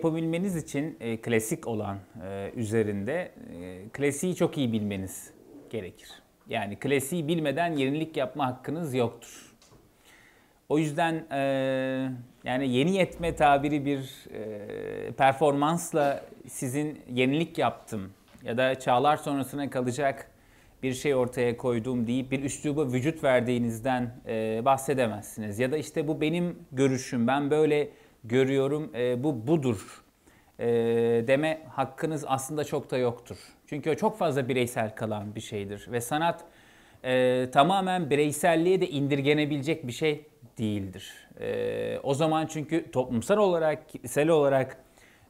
yapabilmeniz için e, klasik olan e, üzerinde e, klasiği çok iyi bilmeniz gerekir. Yani klasiği bilmeden yenilik yapma hakkınız yoktur. O yüzden e, yani yeni yetme tabiri bir e, performansla sizin yenilik yaptım ya da çağlar sonrasına kalacak bir şey ortaya koyduğum deyip bir üsluba vücut verdiğinizden e, bahsedemezsiniz. Ya da işte bu benim görüşüm, ben böyle görüyorum, e, bu budur e, deme hakkınız aslında çok da yoktur. Çünkü o çok fazla bireysel kalan bir şeydir ve sanat e, tamamen bireyselliğe de indirgenebilecek bir şey değildir. E, o zaman çünkü toplumsal olarak, kitlesel olarak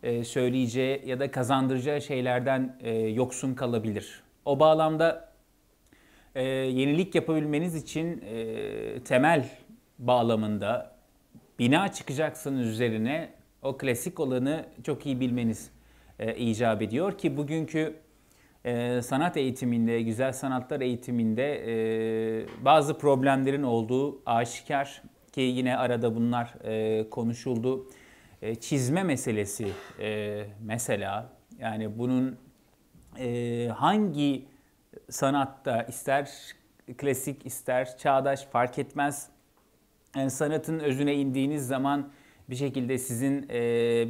e, söyleyeceği ya da kazandıracağı şeylerden e, yoksun kalabilir. O bağlamda e, yenilik yapabilmeniz için e, temel bağlamında bina çıkacaksınız üzerine o klasik olanı çok iyi bilmeniz e, icap ediyor ki bugünkü e, sanat eğitiminde, güzel sanatlar eğitiminde e, bazı problemlerin olduğu aşikar ki yine arada bunlar e, konuşuldu. E, çizme meselesi e, mesela yani bunun e, hangi sanatta ister klasik ister çağdaş fark etmez. Yani sanatın özüne indiğiniz zaman bir şekilde sizin e,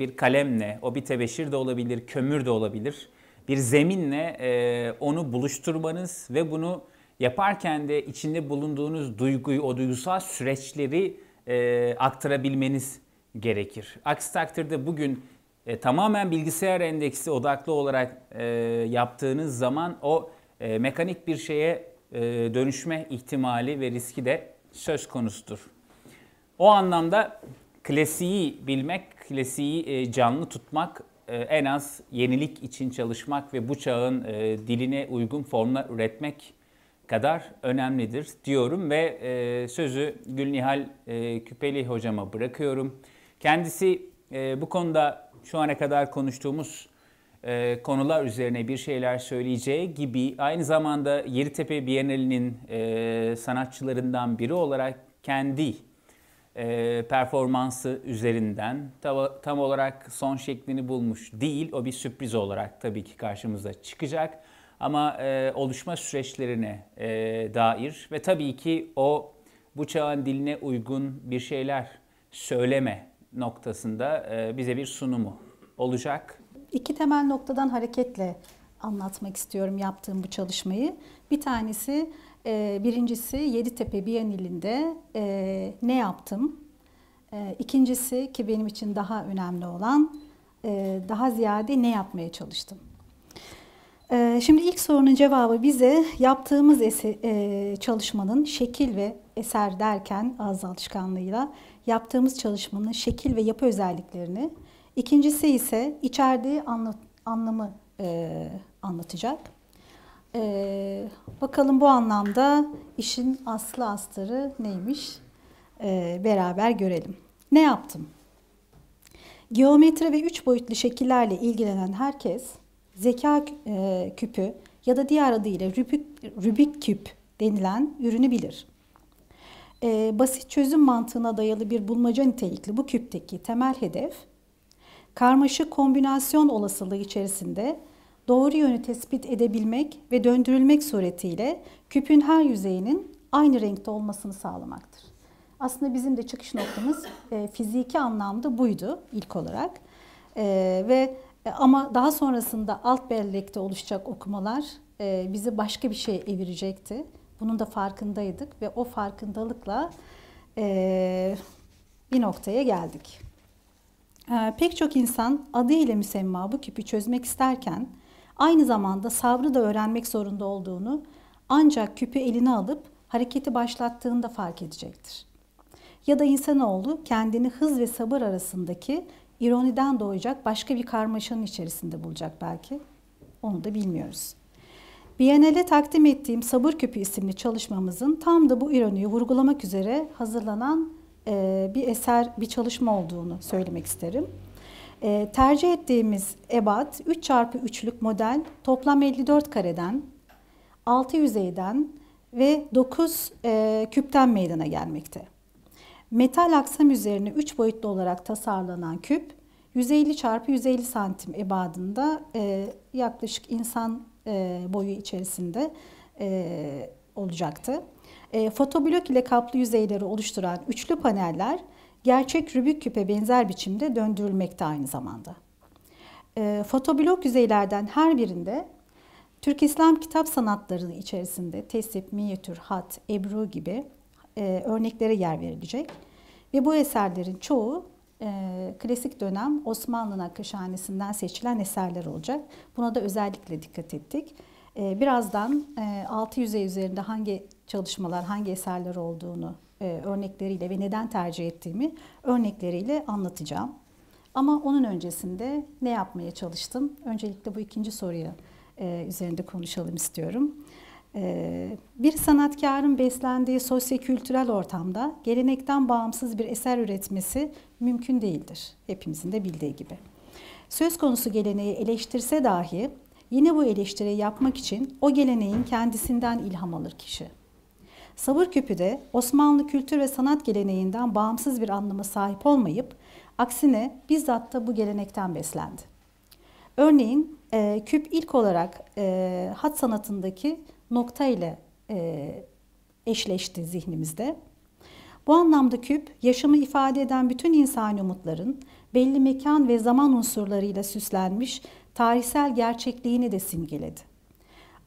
bir kalemle, o bir tebeşir de olabilir, kömür de olabilir, bir zeminle e, onu buluşturmanız ve bunu yaparken de içinde bulunduğunuz duyguyu, o duygusal süreçleri e, aktarabilmeniz gerekir. Aksi takdirde bugün e, tamamen bilgisayar endeksi odaklı olarak e, yaptığınız zaman o e, mekanik bir şeye e, dönüşme ihtimali ve riski de söz konusudur. O anlamda klasiği bilmek, klasiği e, canlı tutmak, e, en az yenilik için çalışmak ve bu çağın e, diline uygun formlar üretmek kadar önemlidir diyorum ve sözü Gülnihal Küpeli hocama bırakıyorum. Kendisi bu konuda şu ana kadar konuştuğumuz konular üzerine bir şeyler söyleyeceği gibi aynı zamanda Yeritepe Bienali'nin sanatçılarından biri olarak kendi e, performansı üzerinden tam, tam olarak son şeklini bulmuş değil. O bir sürpriz olarak tabii ki karşımıza çıkacak. Ama e, oluşma süreçlerine e, dair ve tabii ki o bu çağın diline uygun bir şeyler söyleme noktasında e, bize bir sunumu olacak. İki temel noktadan hareketle anlatmak istiyorum yaptığım bu çalışmayı. Bir tanesi e, birincisi Yeditepe Bienalinde e, ne yaptım? E, ikincisi ki benim için daha önemli olan e, daha ziyade ne yapmaya çalıştım? E, şimdi ilk sorunun cevabı bize yaptığımız eser, e, çalışmanın şekil ve eser derken ağız alışkanlığıyla yaptığımız çalışmanın şekil ve yapı özelliklerini, ikincisi ise içerdiği anlat, anlamı e, anlatacak. E, bakalım bu anlamda işin aslı astarı neymiş e, beraber görelim. Ne yaptım? Geometri ve üç boyutlu şekillerle ilgilenen herkes zeka e, küpü ya da diğer adıyla Rubik, Rubik küp denilen ürünü bilir. E, basit çözüm mantığına dayalı bir bulmaca nitelikli bu küpteki temel hedef, karmaşık kombinasyon olasılığı içerisinde doğru yönü tespit edebilmek ve döndürülmek suretiyle küpün her yüzeyinin aynı renkte olmasını sağlamaktır. Aslında bizim de çıkış noktamız e, fiziki anlamda buydu ilk olarak. E, ve e, ama daha sonrasında alt bellekte oluşacak okumalar e, bizi başka bir şeye evirecekti. Bunun da farkındaydık ve o farkındalıkla e, bir noktaya geldik. E, pek çok insan adı ile müsemma bu küpü çözmek isterken aynı zamanda sabrı da öğrenmek zorunda olduğunu ancak küpü eline alıp hareketi başlattığında fark edecektir. Ya da insanoğlu kendini hız ve sabır arasındaki ironiden doğacak başka bir karmaşanın içerisinde bulacak belki. Onu da bilmiyoruz. Biennale takdim ettiğim Sabır Küpü isimli çalışmamızın tam da bu ironiyi vurgulamak üzere hazırlanan bir eser, bir çalışma olduğunu söylemek isterim. E, tercih ettiğimiz ebat 3 çarpı 3'lük model toplam 54 kareden, 6 yüzeyden ve 9 e, küpten meydana gelmekte. Metal aksam üzerine 3 boyutlu olarak tasarlanan küp, 150 çarpı 150 santim ebadında e, yaklaşık insan e, boyu içerisinde e, olacaktı. E, fotoblok ile kaplı yüzeyleri oluşturan üçlü paneller gerçek Rubik küpe benzer biçimde döndürülmekte aynı zamanda. E, fotoblok yüzeylerden her birinde Türk İslam kitap sanatları içerisinde tesip, minyatür, hat, ebru gibi e, örneklere yer verilecek. Ve bu eserlerin çoğu e, klasik dönem Osmanlı nakkaşhanesinden seçilen eserler olacak. Buna da özellikle dikkat ettik. E, birazdan e, altı yüzey üzerinde hangi çalışmalar, hangi eserler olduğunu e, örnekleriyle ve neden tercih ettiğimi örnekleriyle anlatacağım. Ama onun öncesinde ne yapmaya çalıştım? Öncelikle bu ikinci soruyu e, üzerinde konuşalım istiyorum. E, bir sanatkarın beslendiği sosyo-kültürel ortamda gelenekten bağımsız bir eser üretmesi mümkün değildir. Hepimizin de bildiği gibi. Söz konusu geleneği eleştirse dahi yine bu eleştiriyi yapmak için o geleneğin kendisinden ilham alır kişi. Sabır küpü de Osmanlı kültür ve sanat geleneğinden bağımsız bir anlama sahip olmayıp aksine bizzat da bu gelenekten beslendi. Örneğin e, küp ilk olarak e, hat sanatındaki nokta ile e, eşleşti zihnimizde. Bu anlamda küp, yaşamı ifade eden bütün insani umutların belli mekan ve zaman unsurlarıyla süslenmiş tarihsel gerçekliğini de simgeledi.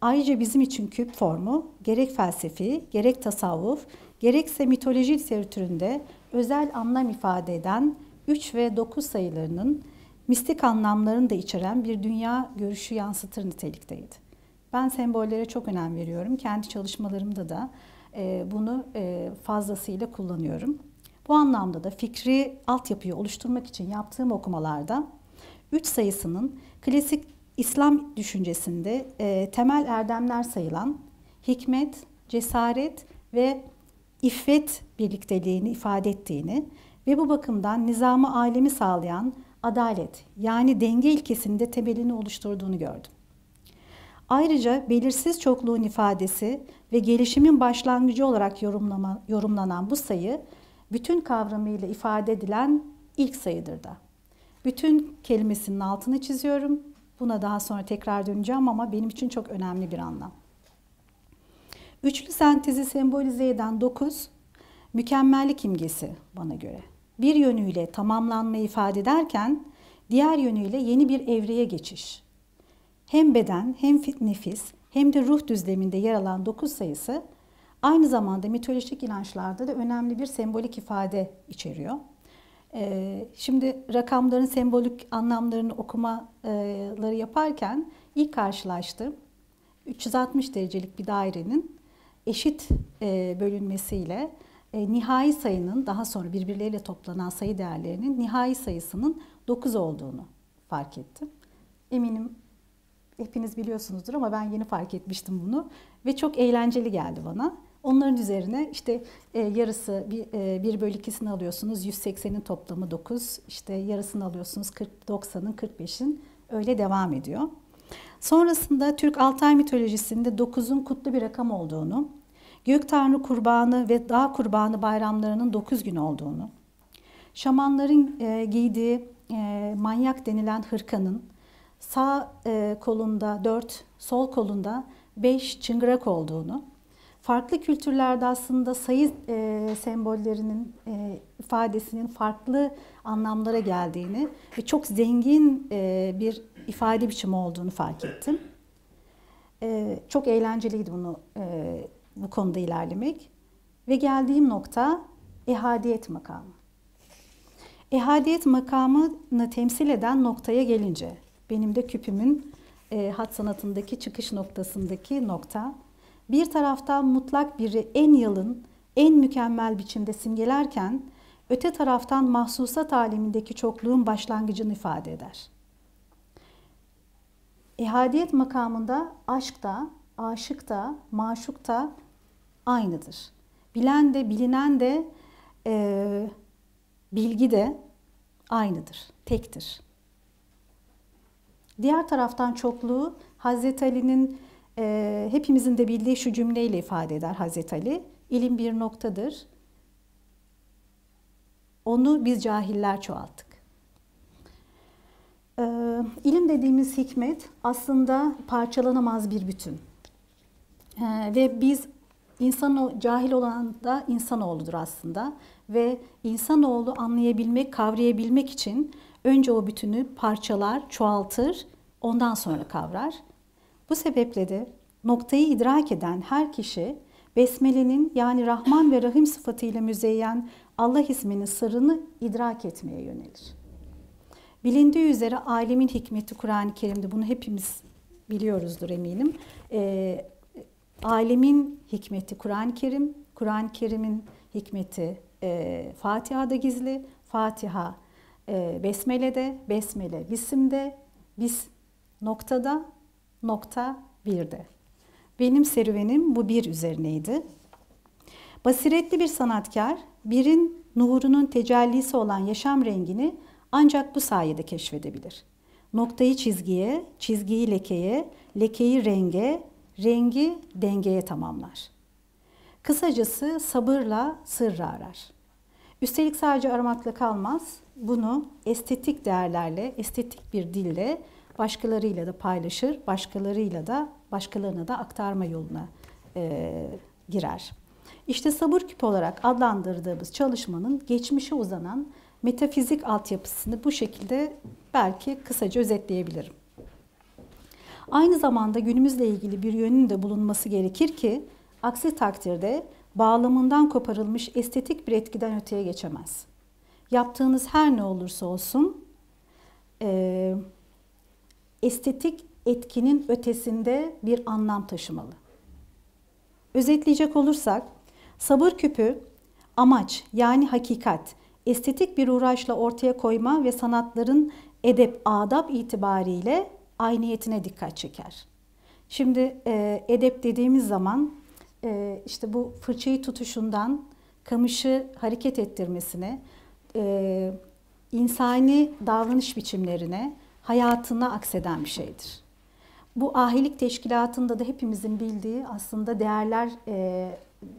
Ayrıca bizim için küp formu gerek felsefi, gerek tasavvuf, gerekse mitoloji literatüründe özel anlam ifade eden 3 ve 9 sayılarının mistik anlamlarını da içeren bir dünya görüşü yansıtır nitelikteydi. Ben sembollere çok önem veriyorum. Kendi çalışmalarımda da e, bunu e, fazlasıyla kullanıyorum. Bu anlamda da fikri altyapıyı oluşturmak için yaptığım okumalarda 3 sayısının klasik İslam düşüncesinde e, temel erdemler sayılan hikmet, cesaret ve iffet birlikteliğini ifade ettiğini ve bu bakımdan nizamı alemi sağlayan adalet yani denge ilkesinde temelini oluşturduğunu gördüm. Ayrıca belirsiz çokluğun ifadesi ve gelişimin başlangıcı olarak yorumlama, yorumlanan bu sayı bütün kavramıyla ifade edilen ilk sayıdır da. Bütün kelimesinin altını çiziyorum. Buna daha sonra tekrar döneceğim ama benim için çok önemli bir anlam. Üçlü sentezi sembolize eden dokuz, mükemmellik imgesi bana göre. Bir yönüyle tamamlanmayı ifade ederken, diğer yönüyle yeni bir evreye geçiş. Hem beden, hem nefis, hem de ruh düzleminde yer alan dokuz sayısı, aynı zamanda mitolojik inançlarda da önemli bir sembolik ifade içeriyor. Ee, şimdi rakamların sembolik anlamlarını okumaları yaparken ilk karşılaştığım 360 derecelik bir dairenin eşit e, bölünmesiyle e, nihai sayının daha sonra birbirleriyle toplanan sayı değerlerinin nihai sayısının 9 olduğunu fark ettim. Eminim hepiniz biliyorsunuzdur ama ben yeni fark etmiştim bunu ve çok eğlenceli geldi bana. Onların üzerine işte e, yarısı bir, e, 1 bölü 2'sini alıyorsunuz. 180'in toplamı 9. İşte yarısını alıyorsunuz 40, 90'ın 45'in öyle devam ediyor. Sonrasında Türk Altay mitolojisinde 9'un kutlu bir rakam olduğunu, Gök Tanrı kurbanı ve dağ kurbanı bayramlarının 9 gün olduğunu, şamanların e, giydiği e, manyak denilen hırkanın sağ e, kolunda 4, sol kolunda 5 çıngırak olduğunu, farklı kültürlerde aslında sayı e, sembollerinin e, ifadesinin farklı anlamlara geldiğini ve çok zengin e, bir ifade biçimi olduğunu fark ettim. E, çok eğlenceliydi bunu e, bu konuda ilerlemek ve geldiğim nokta ehadiyet makamı. Ehadiyet makamını temsil eden noktaya gelince benim de küpümün e, hat sanatındaki çıkış noktasındaki nokta bir taraftan mutlak biri en yalın, en mükemmel biçimde simgelerken öte taraftan mahsusat alemindeki çokluğun başlangıcını ifade eder. Ehadiyet makamında aşk da, aşık da, maşuk da aynıdır. Bilen de, bilinen de, e, bilgi de aynıdır, tektir. Diğer taraftan çokluğu Hazreti Ali'nin e, hepimizin de bildiği şu cümleyle ifade eder Hazreti Ali. İlim bir noktadır. Onu biz cahiller çoğalttık. Oyun dediğimiz hikmet aslında parçalanamaz bir bütün. Ee, ve biz insan cahil olan da insanoğludur aslında ve insanoğlu anlayabilmek, kavrayabilmek için önce o bütünü parçalar, çoğaltır, ondan sonra kavrar. Bu sebeple de noktayı idrak eden her kişi Besmele'nin yani Rahman ve Rahim sıfatıyla müzeyyen Allah isminin sırrını idrak etmeye yönelir. Bilindiği üzere alemin hikmeti Kur'an-ı Kerim'de bunu hepimiz biliyoruzdur eminim. E, alemin hikmeti Kur'an-ı Kerim, Kur'an-ı Kerim'in hikmeti e, Fatiha'da gizli, Fatiha e, Besmele'de, Besmele Bisim'de, Bis noktada, nokta birde. Benim serüvenim bu bir üzerineydi. Basiretli bir sanatkar, birin nurunun tecellisi olan yaşam rengini ancak bu sayede keşfedebilir. Noktayı çizgiye, çizgiyi lekeye, lekeyi renge, rengi dengeye tamamlar. Kısacası sabırla sırrı arar. Üstelik sadece aramakla kalmaz, bunu estetik değerlerle, estetik bir dille başkalarıyla da paylaşır, başkalarıyla da başkalarına da aktarma yoluna e, girer. İşte sabır küpü olarak adlandırdığımız çalışmanın geçmişe uzanan metafizik altyapısını bu şekilde belki kısaca özetleyebilirim. Aynı zamanda günümüzle ilgili bir yönün de bulunması gerekir ki aksi takdirde bağlamından koparılmış estetik bir etkiden öteye geçemez. Yaptığınız her ne olursa olsun e, estetik etkinin ötesinde bir anlam taşımalı. Özetleyecek olursak sabır küpü amaç yani hakikat, estetik bir uğraşla ortaya koyma ve sanatların edep, adab itibariyle ayniyetine dikkat çeker. Şimdi e, edep dediğimiz zaman e, işte bu fırçayı tutuşundan kamışı hareket ettirmesine, e, insani davranış biçimlerine, hayatına akseden bir şeydir. Bu ahilik teşkilatında da hepimizin bildiği aslında değerler e,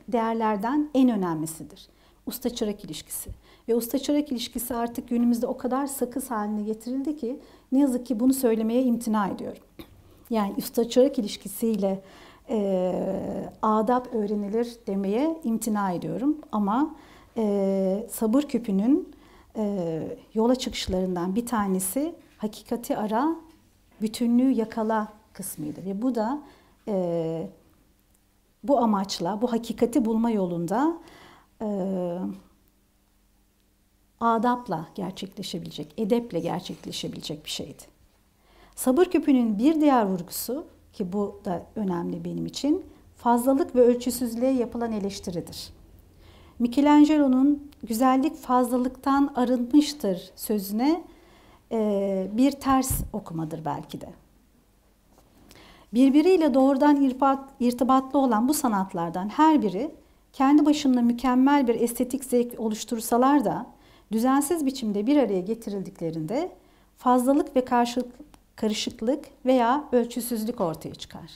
değerlerden en önemlisidir. Usta çırak ilişkisi. Ve usta çırak ilişkisi artık günümüzde o kadar sakız haline getirildi ki ne yazık ki bunu söylemeye imtina ediyorum. Yani usta çırak ilişkisiyle e, adab öğrenilir demeye imtina ediyorum. Ama e, sabır küpünün e, yola çıkışlarından bir tanesi hakikati ara, bütünlüğü yakala kısmıydı. Ve bu da e, bu amaçla, bu hakikati bulma yolunda e, adapla gerçekleşebilecek, edeple gerçekleşebilecek bir şeydi. Sabır küpünün bir diğer vurgusu ki bu da önemli benim için fazlalık ve ölçüsüzlüğe yapılan eleştiridir. Michelangelo'nun güzellik fazlalıktan arınmıştır sözüne bir ters okumadır belki de. Birbiriyle doğrudan irtibat, irtibatlı olan bu sanatlardan her biri kendi başına mükemmel bir estetik zevk oluştursalar da düzensiz biçimde bir araya getirildiklerinde fazlalık ve karışıklık veya ölçüsüzlük ortaya çıkar.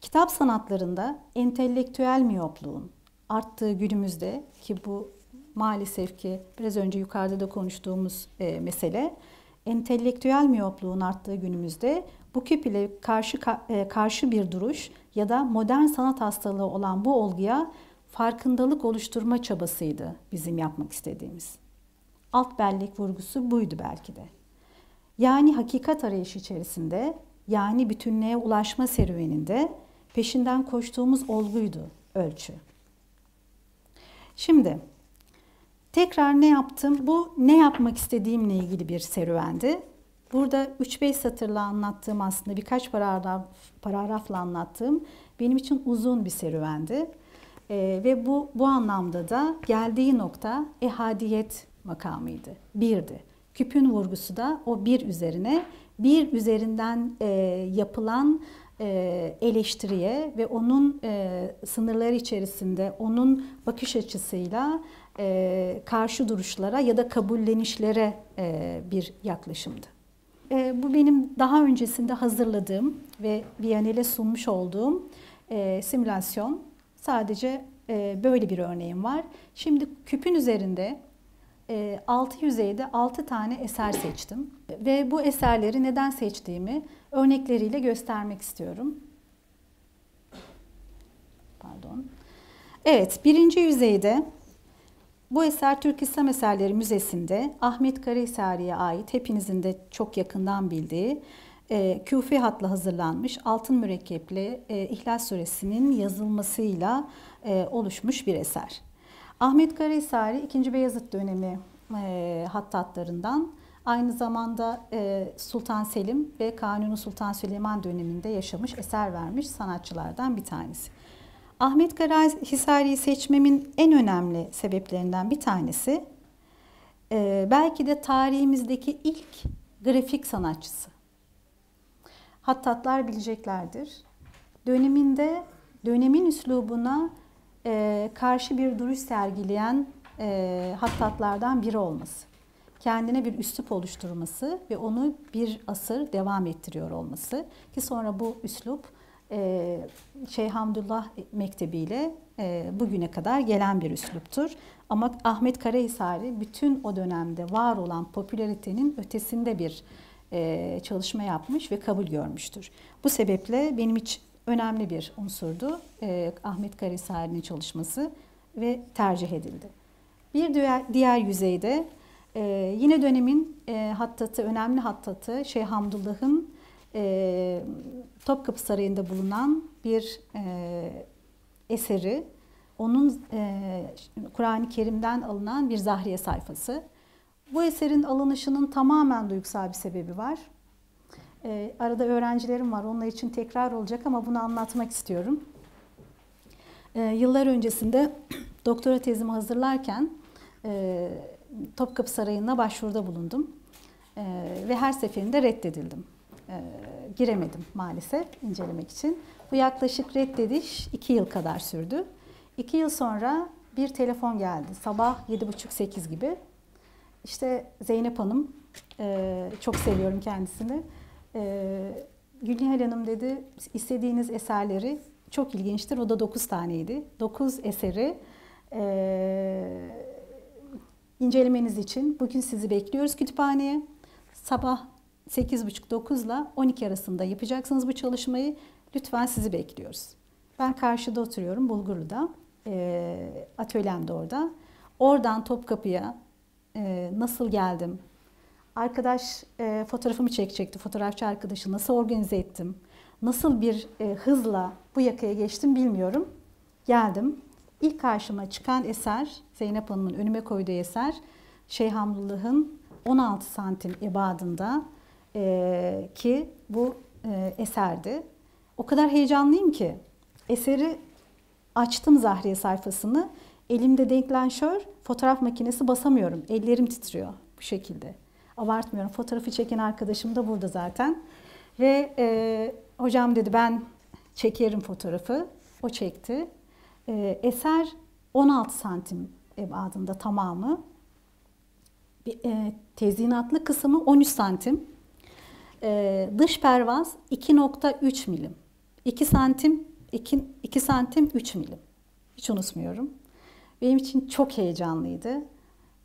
Kitap sanatlarında entelektüel miyopluğun arttığı günümüzde ki bu maalesef ki biraz önce yukarıda da konuştuğumuz e, mesele entelektüel miyopluğun arttığı günümüzde bu küp ile karşı e, karşı bir duruş ya da modern sanat hastalığı olan bu olguya farkındalık oluşturma çabasıydı bizim yapmak istediğimiz. Alt bellek vurgusu buydu belki de. Yani hakikat arayışı içerisinde, yani bütünlüğe ulaşma serüveninde peşinden koştuğumuz olguydu ölçü. Şimdi tekrar ne yaptım? Bu ne yapmak istediğimle ilgili bir serüvendi. Burada 3-5 satırla anlattığım aslında birkaç paragraf, paragrafla anlattığım benim için uzun bir serüvendi. E, ve bu bu anlamda da geldiği nokta ehadiyet makamıydı. Birdi. Küpün vurgusu da o bir üzerine bir üzerinden e, yapılan e, eleştiriye ve onun e, sınırları içerisinde onun bakış açısıyla e, karşı duruşlara ya da kabullenişlere e, bir yaklaşımdı. E, bu benim daha öncesinde hazırladığım ve Viyanel'e sunmuş olduğum e, simülasyon. Sadece e, böyle bir örneğim var. Şimdi küpün üzerinde e, 6 yüzeyde 6 tane eser seçtim. Ve bu eserleri neden seçtiğimi örnekleriyle göstermek istiyorum. Pardon. Evet, birinci yüzeyde bu eser Türk İslam Eserleri Müzesi'nde Ahmet Karahisari'ye ait hepinizin de çok yakından bildiği e, küfi hatla hazırlanmış altın mürekkepli e, İhlas Suresinin yazılmasıyla e, oluşmuş bir eser. Ahmet Karahisari 2. Beyazıt dönemi e, hattatlarından aynı zamanda e, Sultan Selim ve Kanuni Sultan Süleyman döneminde yaşamış eser vermiş sanatçılardan bir tanesi. Ahmet Karahisari'yi seçmemin en önemli sebeplerinden bir tanesi e, belki de tarihimizdeki ilk grafik sanatçısı. Hattatlar bileceklerdir. Döneminde dönemin üslubuna e, karşı bir duruş sergileyen e, hattatlardan biri olması. Kendine bir üslup oluşturması ve onu bir asır devam ettiriyor olması. Ki sonra bu üslup e, Şeyh Hamdullah Mektebi ile e, bugüne kadar gelen bir üsluptur. Ama Ahmet Karahisari bütün o dönemde var olan popülaritenin ötesinde bir e, çalışma yapmış ve kabul görmüştür. Bu sebeple benim için önemli bir unsurdu e, Ahmet Karahisari'nin çalışması ve tercih edildi. Bir diğer, yüzeyde yine dönemin hattatı, önemli hattatı Şeyh Hamdullah'ın e, Topkapı Sarayı'nda bulunan bir e, eseri, onun e, Kur'an-ı Kerim'den alınan bir zahriye sayfası. Bu eserin alınışının tamamen duygusal bir sebebi var. E, arada öğrencilerim var, onlar için tekrar olacak ama bunu anlatmak istiyorum. E, yıllar öncesinde doktora tezimi hazırlarken e, Topkapı Sarayı'na başvuruda bulundum. E, ve her seferinde reddedildim. E, giremedim maalesef incelemek için. Bu yaklaşık reddediş iki yıl kadar sürdü. İki yıl sonra bir telefon geldi. Sabah yedi buçuk sekiz gibi. İşte Zeynep Hanım, e, çok seviyorum kendisini. E, Gülnihal Hanım dedi, istediğiniz eserleri çok ilginçtir. O da dokuz taneydi. Dokuz eseri e, incelemeniz için bugün sizi bekliyoruz kütüphaneye. Sabah 8.30-9 ile 12 arasında yapacaksınız bu çalışmayı. Lütfen sizi bekliyoruz. Ben karşıda oturuyorum Bulgurlu'da. E, atölyem de orada. Oradan Topkapı'ya e, nasıl geldim? Arkadaş e, fotoğrafımı çekecekti. Fotoğrafçı arkadaşı nasıl organize ettim? Nasıl bir e, hızla bu yakaya geçtim bilmiyorum. Geldim. İlk karşıma çıkan eser, Zeynep Hanım'ın önüme koyduğu eser, Şeyh Hamdullah'ın 16 santim ebadında e, ki bu e, eserdi. O kadar heyecanlıyım ki eseri açtım Zahriye sayfasını. Elimde denklenşör, fotoğraf makinesi basamıyorum. Ellerim titriyor bu şekilde. Abartmıyorum. Fotoğrafı çeken arkadaşım da burada zaten. Ve e, hocam dedi ben çekerim fotoğrafı. O çekti. E, eser 16 santim ebadında tamamı. Bir, e, tezinatlı kısmı 13 santim. E, dış pervaz 2.3 milim. 2 santim 2, 2 santim 3 milim. Hiç unutmuyorum. Benim için çok heyecanlıydı.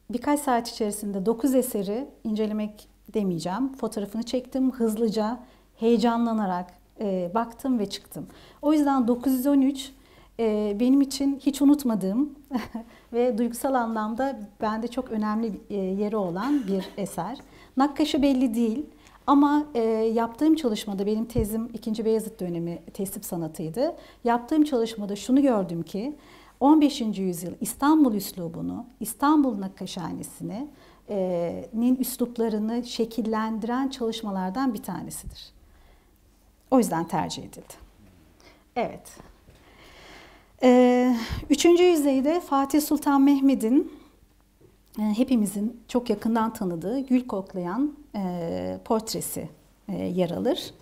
Birkaç saat içerisinde 9 eseri incelemek demeyeceğim. Fotoğrafını çektim hızlıca, heyecanlanarak e, baktım ve çıktım. O yüzden 913 e, benim için hiç unutmadığım ve duygusal anlamda bende çok önemli e, yeri olan bir eser. Nakkaşı belli değil. Ama e, yaptığım çalışmada benim tezim 2. Beyazıt dönemi tesip sanatıydı. Yaptığım çalışmada şunu gördüm ki 15. yüzyıl İstanbul üslubunu, İstanbul nakkaşhanesini e, nin üsluplarını şekillendiren çalışmalardan bir tanesidir. O yüzden tercih edildi. Evet. Ee, üçüncü yüzeyde Fatih Sultan Mehmet'in hepimizin çok yakından tanıdığı gül koklayan e, portresi e, yer alır.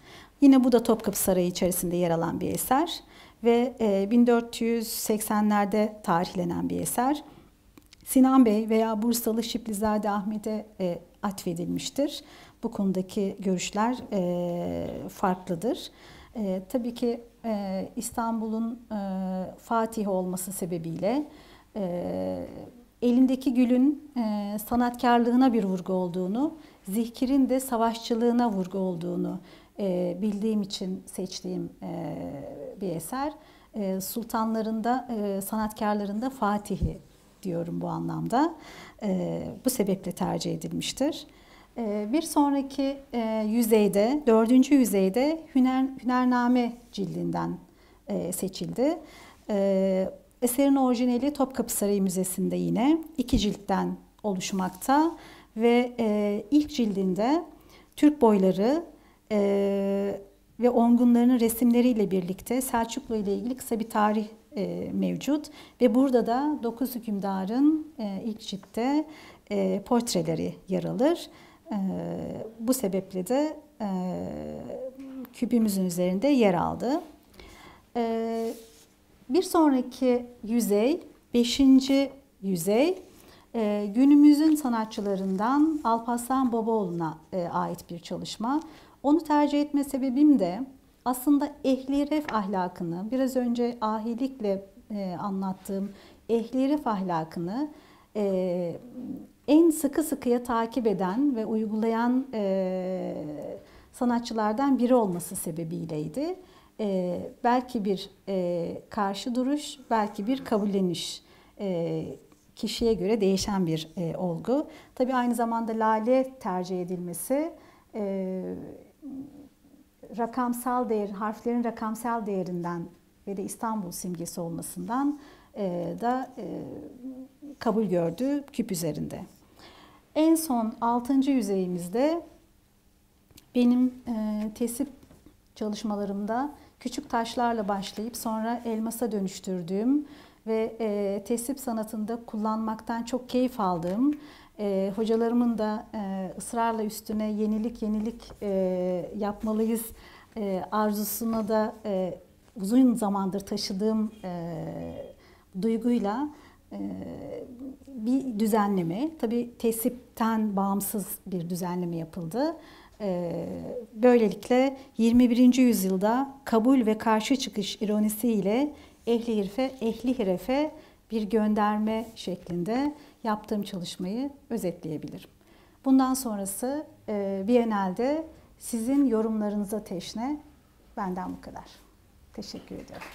Yine bu da Topkapı Sarayı içerisinde yer alan bir eser ve e, 1480'lerde tarihlenen bir eser. Sinan Bey veya Bursalı Şiplizade Ahmet'e e, atfedilmiştir. Bu konudaki görüşler e, farklıdır. E, tabii ki e, İstanbul'un e, Fatih olması sebebiyle e, elindeki gülün e, sanatkarlığına bir vurgu olduğunu, zihkirin de savaşçılığına vurgu olduğunu e, bildiğim için seçtiğim e, bir eser. E, sultanlarında, e, sanatkarlarında Fatih'i diyorum bu anlamda. E, bu sebeple tercih edilmiştir. E, bir sonraki e, yüzeyde, dördüncü yüzeyde Hüner, Hünername cildinden e, seçildi. E, eserin orijinali Topkapı Sarayı Müzesi'nde yine iki ciltten oluşmakta ve e, ilk cildinde Türk boyları e, ve ongunlarının resimleriyle birlikte Selçuklu ile ilgili kısa bir tarih e, mevcut ve burada da dokuz hükümdarın e, ilk ciltte e, portreleri yer alır. E, bu sebeple de e, küpümüzün üzerinde yer aldı. E, bir sonraki yüzey, beşinci yüzey, e, günümüzün sanatçılarından Alparslan Babaoğlu'na e, ait bir çalışma. Onu tercih etme sebebim de aslında ehli ref ahlakını, biraz önce ahilikle e, anlattığım ehli ref ahlakını en sıkı sıkıya takip eden ve uygulayan sanatçılardan biri olması sebebiyleydi. E, belki bir e, karşı duruş, belki bir kabulleniş e, kişiye göre değişen bir e, olgu. Tabii aynı zamanda lale tercih edilmesi e, rakamsal değer, harflerin rakamsal değerinden ve de İstanbul simgesi olmasından e, da e, kabul gördü küp üzerinde. En son altıncı yüzeyimizde benim e, tesip çalışmalarımda küçük taşlarla başlayıp sonra elmasa dönüştürdüğüm ve e, tesip sanatında kullanmaktan çok keyif aldığım e, hocalarımın da e, ısrarla üstüne yenilik yenilik e, yapmalıyız e, arzusuna da e, uzun zamandır taşıdığım e, duyguyla e, bir düzenleme, tabi tesipten bağımsız bir düzenleme yapıldı. E, böylelikle 21. yüzyılda kabul ve karşı çıkış ironisiyle ehli herife, ehli herefe bir gönderme şeklinde yaptığım çalışmayı özetleyebilirim. Bundan sonrası e, Biennale'de sizin yorumlarınıza teşne. Benden bu kadar. Teşekkür ediyorum.